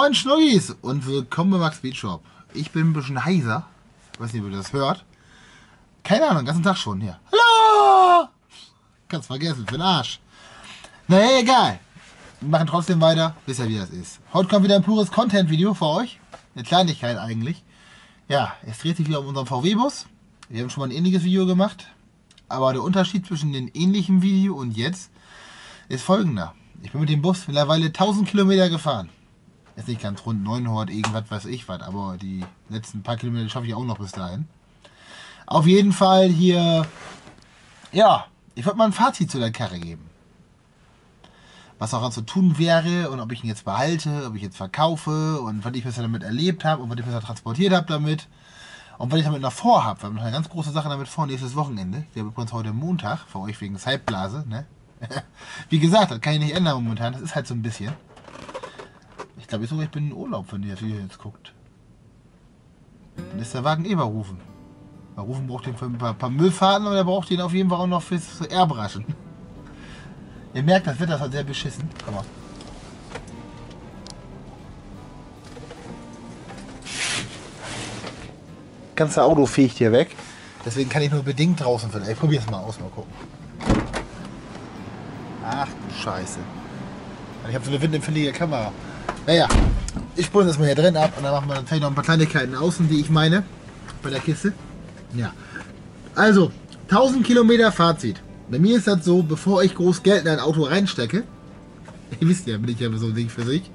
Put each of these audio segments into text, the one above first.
Moin Schnuggis und willkommen bei Max Beat Shop. Ich bin ein bisschen heiser. Ich weiß nicht, ob ihr das hört. Keine Ahnung, den ganzen Tag schon hier. Hallo! Kannst vergessen, für den Arsch. Naja, egal. Wir machen trotzdem weiter. Wisst ihr, wie das ist. Heute kommt wieder ein pures Content-Video für euch. Eine Kleinigkeit eigentlich. Ja, es dreht sich wieder um unseren VW-Bus. Wir haben schon mal ein ähnliches Video gemacht. Aber der Unterschied zwischen dem ähnlichen Video und jetzt ist folgender. Ich bin mit dem Bus mittlerweile 1000 Kilometer gefahren. Ist nicht ganz rund 900, irgendwas weiß ich was, aber die letzten paar Kilometer schaffe ich auch noch bis dahin. Auf jeden Fall hier, ja, ich würde mal ein Fazit zu der Karre geben. Was auch zu tun wäre und ob ich ihn jetzt behalte, ob ich jetzt verkaufe und was ich bisher damit erlebt habe und was ich bisher transportiert habe damit und was ich damit noch vorhabe. Wir haben noch eine ganz große Sache damit vor nächstes Wochenende. Wir haben übrigens heute Montag, für euch wegen Zeitblase, ne? Wie gesagt, das kann ich nicht ändern momentan, das ist halt so ein bisschen. Ich glaube sogar, ich bin in Urlaub, wenn ihr das Video jetzt guckt. Dann ist der Wagen eh rufen. Bei Rufen braucht den für ein paar, paar Müllfahrten und er braucht den auf jeden Fall auch noch fürs Airbrushen. Ihr merkt, das Wetter ist halt sehr beschissen. Komm mal. Ganze Auto fegt hier weg. Deswegen kann ich nur bedingt draußen finden. Ich probiere es mal aus, mal gucken. Ach du Scheiße. Ich habe so eine windempfindliche Kamera. Naja, ich spule das mal hier drin ab und dann machen wir vielleicht noch ein paar Kleinigkeiten außen, die ich meine, bei der Kiste. Ja. Also, 1000 Kilometer Fazit. Bei mir ist das so, bevor ich groß Geld in ein Auto reinstecke, ihr wisst ja, bin ich ja so ein Ding für sich,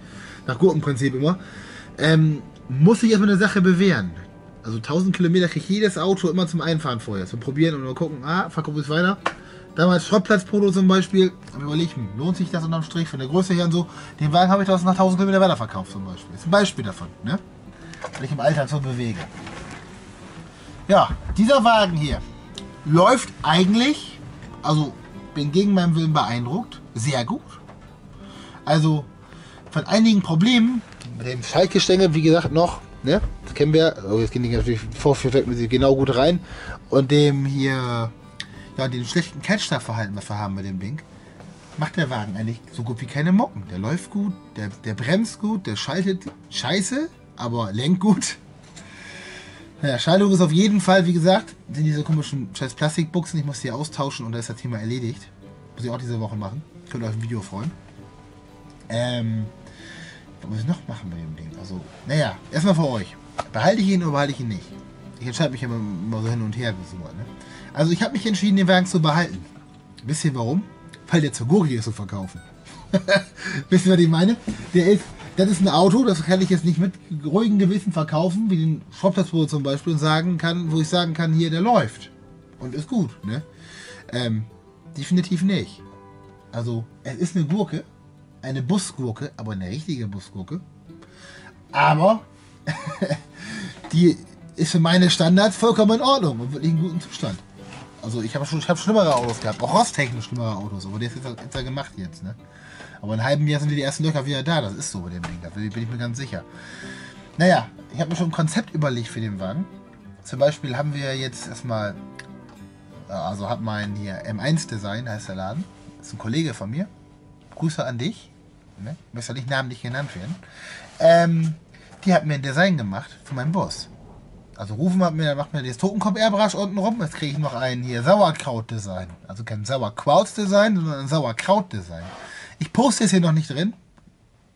nach Gurkenprinzip immer, ähm, muss ich erstmal eine Sache bewähren. Also 1000 Kilometer kriege ich jedes Auto immer zum Einfahren vorher. Zum Probieren und mal gucken, ah, verkaufe ich es weiter. Damals Schrottplatzpolo zum Beispiel, habe überlegt, hm, lohnt sich das unterm Strich von der Größe her und so. Den Wagen habe ich nach 1000 Kilometer weiter verkauft zum Beispiel. Ist ein Beispiel davon, ne? Weil ich im Alltag so bewege. Ja, dieser Wagen hier läuft eigentlich, also bin gegen meinen Willen beeindruckt, sehr gut. Also von einigen Problemen, mit dem Schaltgestänge, wie gesagt, noch, ne? Das kennen wir, oh, jetzt gehen die natürlich vorführend mit genau gut rein. Und dem hier ja, den schlechten Catch-Verhalten, was wir haben mit dem Ding, macht der Wagen eigentlich so gut wie keine Mocken. Der läuft gut, der, der bremst gut, der schaltet scheiße, aber lenkt gut. Naja, Schaltung ist auf jeden Fall, wie gesagt, sind diese komischen scheiß Plastikbuchsen. Ich muss die austauschen und da ist das Thema erledigt. Muss ich auch diese Woche machen. Könnt ihr euch ein Video freuen. Ähm, was muss ich noch machen bei dem Ding? Also, naja, erstmal für euch. Behalte ich ihn oder behalte ich ihn nicht? Ich entscheide mich immer, immer so hin und her. So, ne? Also ich habe mich entschieden, den Wagen zu behalten. Wisst ihr warum? Weil der zur Gurke ist zu verkaufen. Wisst ihr, was ich meine? Der ist, das ist ein Auto, das kann ich jetzt nicht mit ruhigem Gewissen verkaufen, wie den Schrottplatzboot zum Beispiel, und sagen kann, wo ich sagen kann, hier, der läuft. Und ist gut, ne? Ähm, definitiv nicht. Also, es ist eine Gurke, eine Busgurke, aber eine richtige Busgurke. Aber die ist für meine Standards vollkommen in Ordnung und wirklich in gutem Zustand. Also ich habe schon ich hab schlimmere Autos gehabt, auch rosttechnisch schlimmere Autos, aber der ist jetzt, jetzt gemacht jetzt, ne? Aber in einem halben Jahr sind die ersten Löcher wieder da, das ist so bei dem Ding, da bin ich mir ganz sicher. Naja, ich habe mir schon ein Konzept überlegt für den Wagen. Zum Beispiel haben wir jetzt erstmal, also hat mein hier M1 Design, heißt der Laden, das ist ein Kollege von mir. Grüße an dich, ne? Möchte nicht namentlich genannt werden. Ähm, die hat mir ein Design gemacht für meinen Boss. Also rufen wir mir, macht mir das Totenkopf-Airbrush unten rum. Jetzt kriege ich noch ein hier Sauerkraut-Design. Also kein Sauerkraut-Design, sondern ein Sauerkraut-Design. Ich poste es hier noch nicht drin.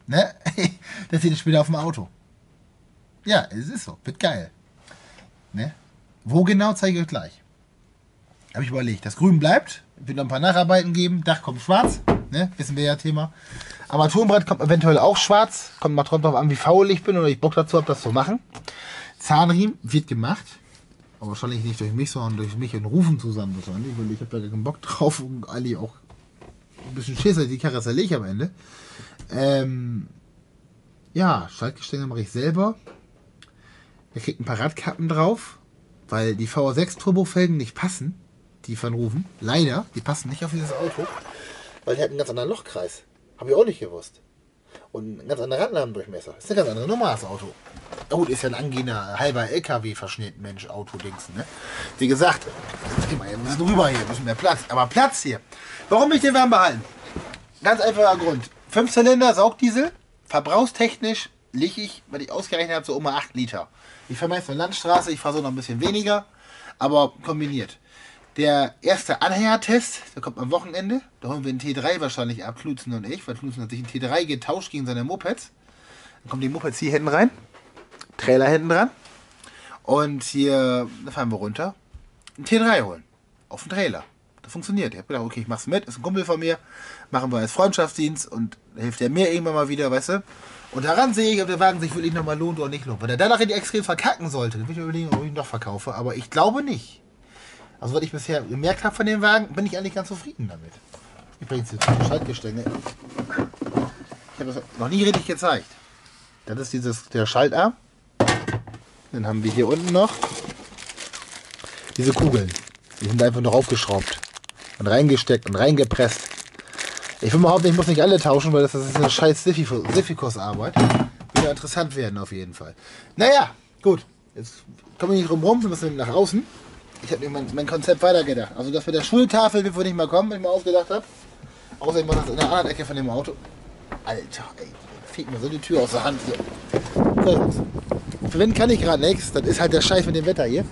Ne? Das seht ihr später auf dem Auto. Ja, es ist so. Wird geil. Ne? Wo genau, zeige ich euch gleich. Habe ich überlegt. Das Grün bleibt. Wird noch ein paar Nacharbeiten geben. Dach kommt schwarz. Ne? Wissen wir ja Thema. Armaturenbrett kommt eventuell auch schwarz. Kommt mal drauf an, wie faul ich bin oder ich Bock dazu habe, das zu machen. Zahnriemen wird gemacht. Aber wahrscheinlich nicht durch mich, sondern durch mich und Rufen zusammen wahrscheinlich, weil ich habe da keinen Bock drauf und Ali auch ein bisschen Schiss, die Karre zerlege am Ende. Ähm, ja, Schaltgestänge mache ich selber. Er kriegt ein paar Radkappen drauf, weil die VR6 Turbofelgen nicht passen, die von Rufen. Leider, die passen nicht auf dieses Auto, weil die hat einen ganz anderen Lochkreis. Habe ich auch nicht gewusst. Und ein ganz anderer Radnahmendurchmesser. Das ist ein ganz anderes normales Auto. Oh, das ist ja ein angehender halber LKW-Verschnitt, Mensch, Auto-Dings, ne? Wie gesagt, geh mal, wir müssen rüber hier, müssen mehr Platz. Aber Platz hier. Warum will ich den Wagen behalten? Ganz einfacher Grund. 5 Zylinder, Saugdiesel, verbrauchstechnisch liege ich, weil ich ausgerechnet habe, so um 8 Liter. Ich fahre meist eine Landstraße, ich fahre so noch ein bisschen weniger, aber kombiniert. Der erste Anhängertest, der kommt am Wochenende. Da holen wir einen T3 wahrscheinlich ab, Klutzen und ich, weil Klutzen hat sich einen T3 getauscht gegen seine Mopeds. Dann kommen die Mopeds hier hinten rein, Trailer hinten dran. Und hier, da fahren wir runter, einen T3 holen. Auf den Trailer. Das funktioniert. Ich habe gedacht, okay, ich mach's mit, ist ein Kumpel von mir, machen wir als Freundschaftsdienst und hilft er mir irgendwann mal wieder, weißt du. Und daran sehe ich, ob der Wagen sich wirklich nochmal lohnt oder nicht lohnt. Wenn er danach in die extrem verkacken sollte, dann will ich mir überlegen, ob ich ihn doch verkaufe. Aber ich glaube nicht. Also was ich bisher gemerkt habe von dem Wagen, bin ich eigentlich ganz zufrieden damit. Übrigens jetzt die Schaltgestänge. Ich habe das noch nie richtig gezeigt. Das ist dieses, der Schaltarm. Dann haben wir hier unten noch diese Kugeln. Die sind einfach noch aufgeschraubt und reingesteckt und reingepresst. Ich will behaupten, ich muss nicht alle tauschen, weil das ist eine scheiß Siffikus-Arbeit. Wird ja interessant werden auf jeden Fall. Naja, gut. Jetzt kommen wir nicht drum rum, wir müssen nach außen ich habe mein, mein, Konzept weitergedacht. Also das mit der Schultafel wird wohl nicht mal kommen, wenn ich mal ausgedacht habe. Außerdem war das in der anderen Ecke von dem Auto. Alter, ey, fehlt mir so die Tür aus der Hand wen kann ich gerade nichts. Das ist halt der Scheiß mit dem Wetter hier.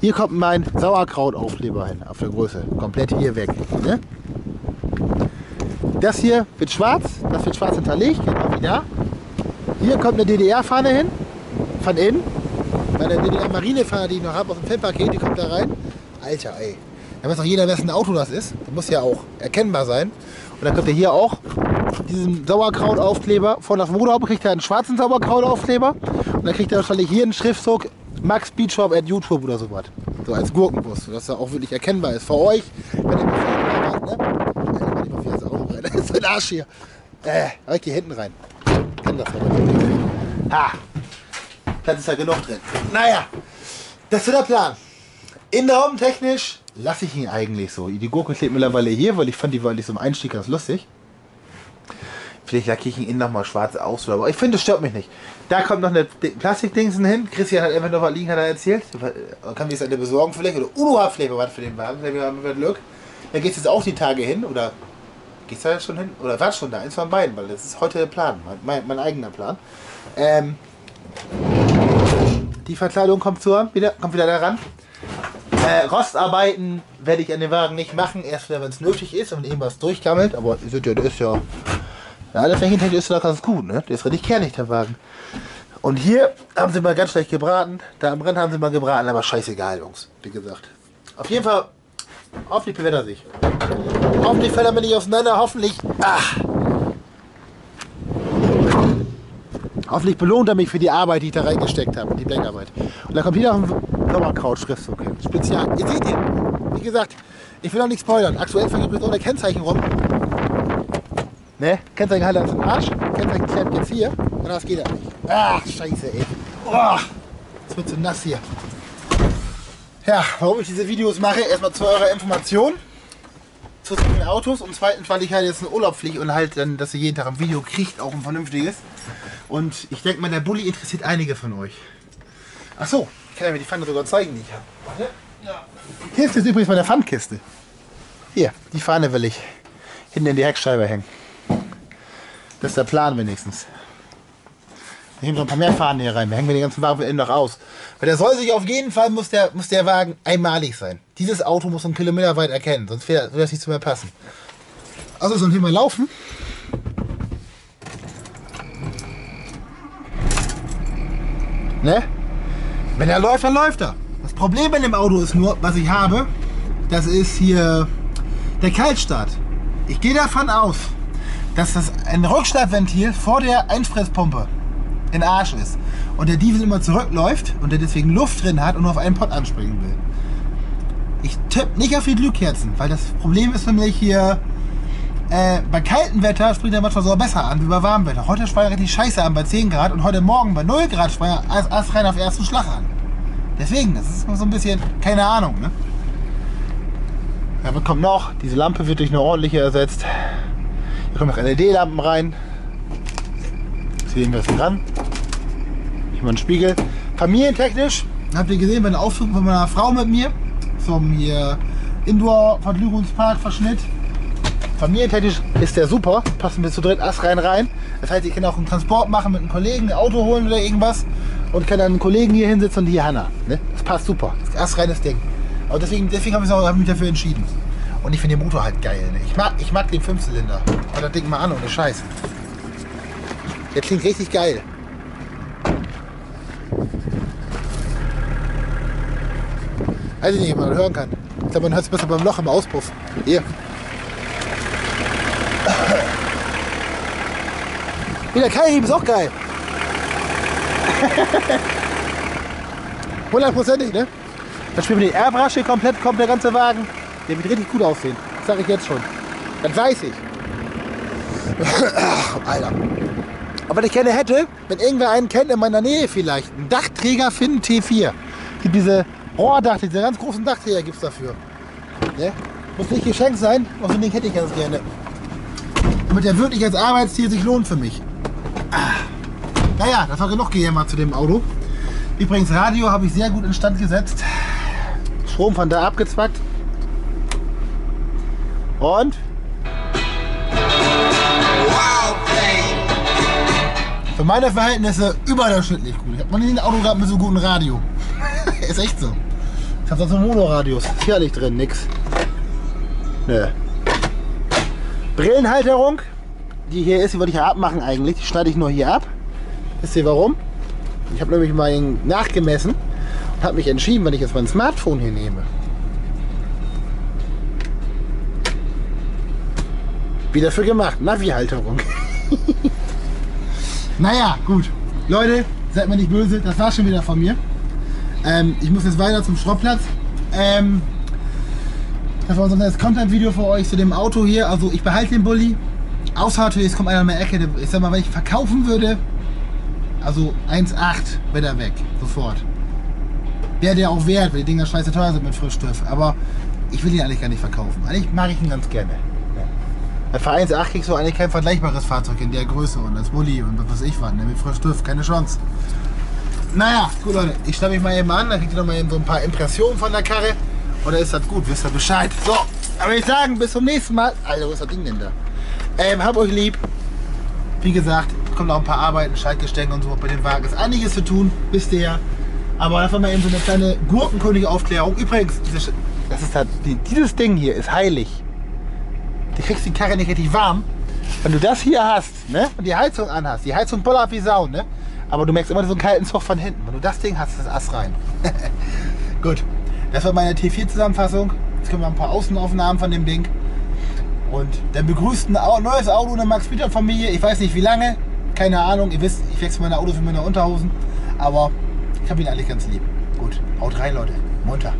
Hier kommt mein Sauerkrautaufkleber hin, auf der Größe. Komplett hier weg. Ne? Das hier wird schwarz, das wird schwarz hinterlegt, genau wie da. Hier kommt eine DDR-Fahne hin, von innen. Meine DDR-Marinefahne, die ich noch habe, aus dem Filmpaket, die kommt da rein. Alter, ey. Da weiß auch jeder, wessen Auto das ist. Das muss ja auch erkennbar sein. Und dann kommt er hier auch diesen Sauerkrautaufkleber. Von das Motorhaube kriegt er einen schwarzen Sauerkrautaufkleber. Und dann kriegt er wahrscheinlich hier einen Schriftzug Max Beachshop at YouTube oder sowas. So als Gurkenbus, dass er auch wirklich erkennbar ist. Für euch, wenn ihr mal habt, ne? Ich mal das Auto rein. Das ist ein Arsch hier. Äh, aber ich geh hinten rein. Ich kenn das, Ha! Platz ist ja genug drin. Naja, das ist der Plan. Innenraumtechnisch lasse ich ihn eigentlich so. Die Gurke klebt mittlerweile hier, weil ich fand die war so im Einstieg ganz lustig. Vielleicht lackiere ich ihn innen nochmal schwarz aus. Aber ich finde, das stört mich nicht. Da kommt noch eine Plastikdingsen hin. Christian hat einfach noch was liegen, hat er erzählt. Kann wir es eine besorgen vielleicht? Oder Udo hat vielleicht was für den Wagen. Wir haben Glück. Da geht es jetzt auch die Tage hin. Oder geht es da jetzt schon hin? Oder war schon da? Eins von beiden, weil das ist heute der Plan. Mein, mein eigener Plan. Ähm, die Verkleidung kommt, zur, wieder, kommt wieder daran. Äh, Rostarbeiten werde ich an dem Wagen nicht machen, erst wenn es nötig ist und irgendwas durchgammelt. Aber ihr seht ja, der ist ja. Ja, Flächentechnik ist ja ganz gut, ne? Der ist richtig kernig, der Wagen. Und hier haben sie mal ganz schlecht gebraten. Da am Rand haben sie mal gebraten, aber scheißegal, Jungs. Wie gesagt. Auf jeden Fall, hoffentlich bewährt er sich. Hoffentlich fällt er mir nicht auseinander. Hoffentlich. Ach, Hoffentlich belohnt er mich für die Arbeit, die ich da reingesteckt habe, die Blecharbeit. Und da kommt hier noch ein Sauerkraut-Schriftzug hin. Spezial. Ihr seht ihn. Wie gesagt, ich will auch nicht spoilern. Aktuell fängt übrigens ohne Kennzeichen rum. Ne? Kennzeichenhalter ist im Arsch. Kennzeichen klemmt jetzt hier. Und das geht nicht. Ach, scheiße, ey. Oh, es wird so nass hier. Ja, warum ich diese Videos mache, erstmal zu eurer Information zu den Autos und zweitens, weil ich halt jetzt einen Urlaub fliege und halt dann, dass ihr jeden Tag ein Video kriegt, auch ein vernünftiges. Und ich denke mal, der Bulli interessiert einige von euch. Ach so, ich kann ja mir die Pfanne sogar zeigen, die ich habe. Warte. Ja. Hier ist übrigens meine Pfandkiste. Hier, die Fahne will ich hinten in die Heckscheibe hängen. Das ist der Plan wenigstens. Wir hängen noch ein paar mehr Fahnen hier rein. Wir hängen den ganzen Wagen innen noch aus. Weil der soll sich auf jeden Fall, muss der, muss der Wagen einmalig sein. Dieses Auto muss einen Kilometer weit erkennen, sonst würde das nicht zu mir passen. Also sollen wir mal laufen. Ne? Wenn er läuft, dann läuft er. Das Problem in dem Auto ist nur, was ich habe, das ist hier der Kaltstart. Ich gehe davon aus, dass das ein Rückstartventil vor der Einspritzpumpe in Arsch ist und der Diesel immer zurückläuft und der deswegen Luft drin hat und nur auf einen Pott anspringen will. Ich tippe nicht auf die Glühkerzen, weil das Problem ist nämlich hier, äh, bei kaltem Wetter springt der manchmal so besser an wie bei warmem Wetter. Heute sprang er richtig scheiße an bei 10 Grad und heute Morgen bei 0 Grad sprang er erst, rein auf ersten Schlag an. Deswegen, das ist so ein bisschen, keine Ahnung, ne? Ja, was kommt noch? Diese Lampe wird durch eine ordentliche ersetzt. Hier kommen noch LED-Lampen rein. Sehen wir es dran. Mal einen Spiegel. Familientechnisch habt ihr gesehen bei der Ausflug von meiner Frau mit mir zum hier Indoor-Vergnügungspark-Verschnitt Familientechnisch ist der super. Passen wir zu dritt Ass rein rein. Das heißt, ich kann auch einen Transport machen mit einem Kollegen, ein Auto holen oder irgendwas. Und kann dann einen Kollegen hier hinsetzen und hier Hanna. Ne? Das passt super. Das ist ein astreines Ding. Aber deswegen, deswegen habe ich mich dafür entschieden. Und ich finde den Motor halt geil. Ne? Ich, mag, ich mag den Fünfzylinder. Schau das Ding mal an, ohne Scheiß. Der klingt richtig geil. Weiß ich nicht, ob man hören kann. Ich glaube, man hört es besser beim Loch im Auspuff. Hier. Wieder Keilriemen ist auch geil. Hundertprozentig, ne? Dann spielen wir die Airbrush hier komplett, kommt der ganze Wagen. Der wird richtig gut aussehen. Das sage ich jetzt schon. Das weiß ich. Ach, Alter. Aber wenn ich gerne hätte, wenn irgendwer einen kennt in meiner Nähe vielleicht, ein Dachträger Finn T4. Gibt diese Rohrdach, diese ganz großen Dachträger gibt es dafür. Ne? Muss nicht geschenkt sein, aber Ding hätte ich ganz gerne. Damit der wirklich als Arbeitstier sich lohnt für mich. Ah. Naja, das war genug gejämmert zu dem Auto. Übrigens, Radio habe ich sehr gut instand gesetzt. Strom von da abgezwackt. Und für meine Verhältnisse überdurchschnittlich gut. Ich habe noch nie ein Auto gehabt mit so gutem Radio. Ist echt so. Ich habe so Monoradios. Ist hier nicht drin, nix. Nö. Brillenhalterung, die hier ist, die würde ich ja abmachen eigentlich. Die schneide ich nur hier ab. Wisst ihr warum? Ich habe nämlich mal nachgemessen und habe mich entschieden, wenn ich jetzt mein Smartphone hier nehme. Wie dafür gemacht, Navi-Halterung. naja, gut. Leute, seid mir nicht böse, das war schon wieder von mir. Ähm, ich muss jetzt weiter zum Schrottplatz. Ähm, das war unser Content-Video für euch zu dem Auto hier. Also ich behalte den Bulli. Natürlich, es kommt einer in meine Ecke. Ich sag mal, wenn ich verkaufen würde, also 1,8 wäre er weg. Sofort. Wäre der auch wert, weil die Dinger scheiße teuer sind mit Frischstoff. Aber ich will ihn eigentlich gar nicht verkaufen. Eigentlich mag ich ihn ganz gerne. Ja. Für 1,8 kriegst du eigentlich kein vergleichbares Fahrzeug in der Größe und als Bulli und was weiß ich was. Ne? Mit Frischstoff, keine Chance. Naja, gut Leute, ich stelle mich mal eben an, dann kriegt ihr noch mal eben so ein paar Impressionen von der Karre. Oder ist das gut? Wisst ihr Bescheid? So, aber ich sagen, bis zum nächsten Mal. Alter, wo ist das Ding denn da? Ähm, hab euch lieb. Wie gesagt, kommt noch ein paar Arbeiten, Schaltgestänge und so bei den Wagen. Ist einiges zu tun, wisst ihr ja. Aber einfach mal eben so eine kleine gurkenkundige Aufklärung. Übrigens, diese, das ist halt, dieses Ding hier ist heilig. Du kriegst die Karre nicht richtig warm. Wenn du das hier hast, ne, und die Heizung anhast, die Heizung bollert wie Sau, ne, aber du merkst immer so einen kalten Zug von hinten. Wenn du das Ding hast, das Ass rein. Gut, das war meine T4-Zusammenfassung. Jetzt können wir ein paar Außenaufnahmen von dem Ding. Und dann begrüßt ein neues Auto eine Max-Peter-Familie. Ich weiß nicht wie lange, keine Ahnung. Ihr wisst, ich wechsle meine Autos für meine Unterhosen. Aber ich habe ihn eigentlich ganz lieb. Gut, haut rein, Leute. Munter.